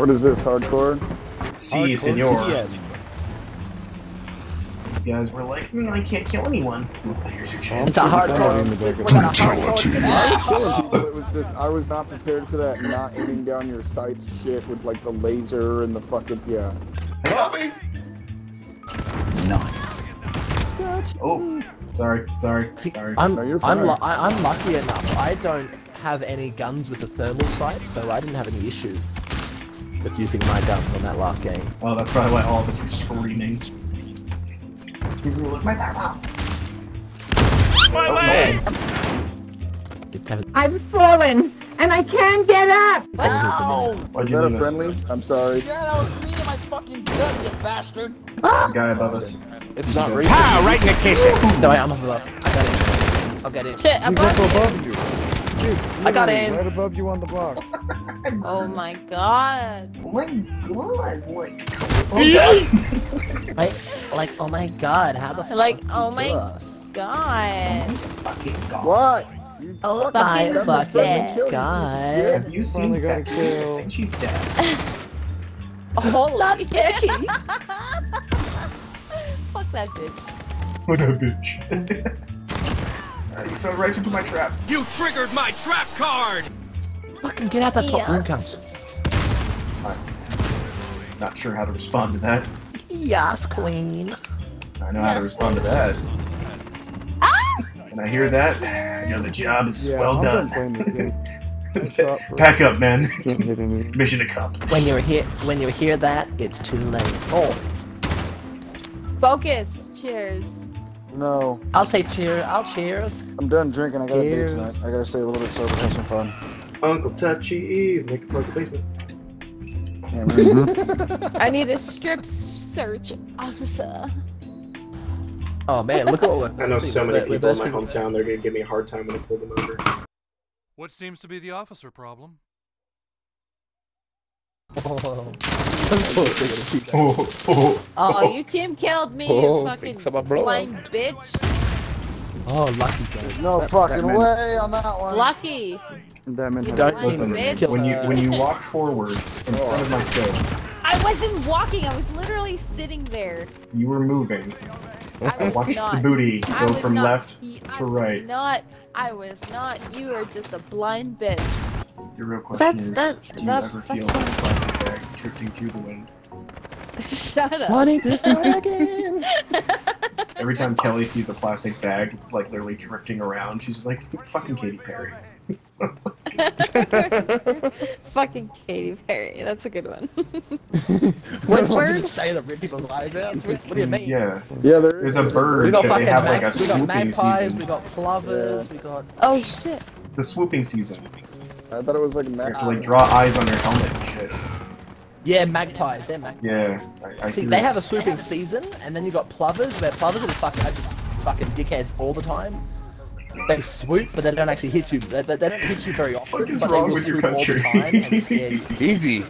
What is this, hardcore? Si, senor. You guys were like, mm, I can't kill anyone. Here's your chance. It's a hardcore. We got a hardcore today. I was killing people, it was just, I was not prepared for that not aiming down your sights shit with like the laser and the fucking, yeah. Bobby! Nice. Oh, sorry, sorry, See, sorry. I'm No, you're I'm lu- I, I'm lucky enough. I don't have any guns with a thermal sight, so I didn't have any issue with using my gun on that last game. Oh, that's probably why all of us were screaming. My thermal! My leg! Didn't I've fallen and I can't get up. any issue with the Why'd Is that a friendly? I'm sorry. Yeah, that was me and my fucking gun, you bastard. There's a guy above us. It's not racist. Pow! Right in the kitchen. No, wait, I'm above. I got it. I'll get it. Shit, He's up above above you. Dude, I got literally him. Right above you on the block. Oh my god. Oh my god, like. Like, like, oh my god, how the fuck Like, oh my- us? God. Fucking. What? You Oh Fucking my dead. fucking Kill you, god. Have you seen Finally Becky? kill. I think she's dead. Holy. Not Becky. Fuck that bitch. What a bitch. Alright, you fell right into my trap. You triggered my trap card. Fucking get out that top Yeah. room, cunt. Not sure how to respond to that. Yes, queen. I know how to Yes, respond to that. Ah! And I hear that, I know the job is Yeah, well I'm done. done playing this game. I shot for Pack up, man. Can't hit anything. Mission accomplished. When you hear when you hear that, it's too late. Oh, Focus. Cheers. No, I'll say cheer. I'll cheers. I'm done drinking. I got to date Cheers. tonight. I gotta stay a little bit sober, have some fun. Uncle Touchy's Nick Pleasant Basement. Yeah, man. I need a strip search officer. Oh man, look at what we're I know so many people in my hometown, they're gonna give me a hard time when I pull them over. What seems to be the officer problem? Oh. Of course they're gonna keep that. Oh, oh, Oh, you team killed me, you Oh, fucking thinks I'm a blow. blind bitch. Oh, lucky guy. no fucking man- way on that one. Lucky. That man You had don't Listen, bitch. when you when you walk forward in oh. front of my scope, I wasn't walking. I was literally sitting there. you were moving. I was Watch the booty go from not, left I to was right. Not. I was not. You are just a blind bitch. The real question That's- is, that- do you that- ever that's feel drifting through the wind? Shut up. Wanting to start again. Every time Kelly sees a plastic bag like literally drifting around, she's just like, "Fucking Katy Perry." Fucking Katy Perry. That's a good one. What word? did you say that rip people's eyes out? What do you mean? Yeah, Yeah, there there's a bird We got that fucking they have like a we got magpies, season. we got plovers, we got. oh shit. The swooping season. I thought it was like magpies. You Mac. have to like draw eyes on your helmet and shit. Yeah, magpies. They're magpies. Yeah, I, I See, they have a it's- swooping season, and then you got plovers, where plovers are just fucking, are just fucking dickheads all the time. They swoop, but they don't actually hit you. They, they, they don't hit you very often, What is but they will with your swoop all the country? time and scare you. Easy.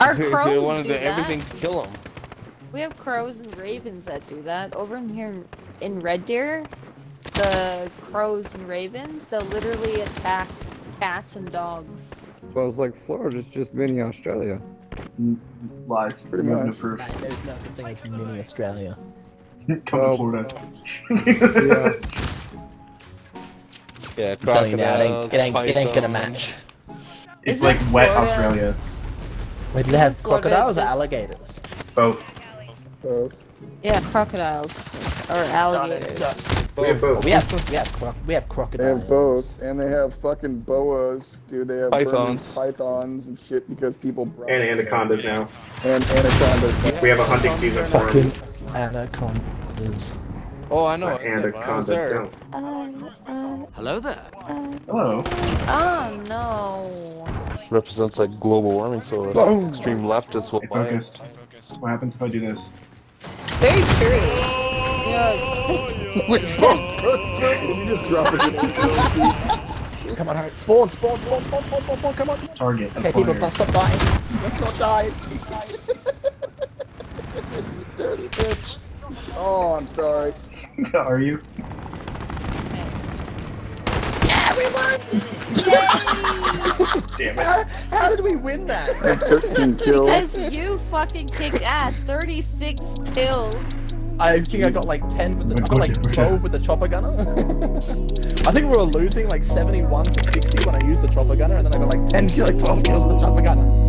Our they crows wanted do to that. everything to kill them. We have crows and ravens that do that. Over in here in- in Red Deer, the crows and ravens, they'll literally attack cats and dogs. So it's like Florida's just mini Australia. Lies. Pretty much. to proof. There's no such thing as mini Australia. Come to Oh. Florida. Yeah. Yeah, I'm telling you now, it ain't, it ain't, it ain't gonna match. It's Isn't like wet Florida- Australia. Wait, do they have crocodiles or alligators? Both. Both. Yeah, crocodiles or alligators. We have both. We have we have cro- we have They crocodiles. have both, and they have fucking boas, dude. They have Pythons. Pythons and shit because people brought And anacondas now. and anacondas. We have a hunting season for Fucking them. anacondas. Oh, I know. I said when I was Anacondas there. don't. Uh, uh, Hello there. Hello. oh no. Represents like global warming, so Boom. extreme leftists will Hey, focused. What happens if I do this? Very curious. Yes. Wait, spawn! you just drop it. Come on, hurry. Spawn, spawn, spawn, spawn, spawn, spawn, spawn, come on. Target Okay, people, acquired. stop dying. Let's not die. Dirty bitch. Oh, I'm sorry. Are you? Yeah, we won! Damn it. How, how did we win that? 13 kills. Because you fucking kicked ass. 36 kills. I think I got like 10 with the, I got like 12 with the chopper gunner. I think we were losing like 71 to 60 when I used the chopper gunner, and then I got like 10, like 12 kills with the chopper gunner.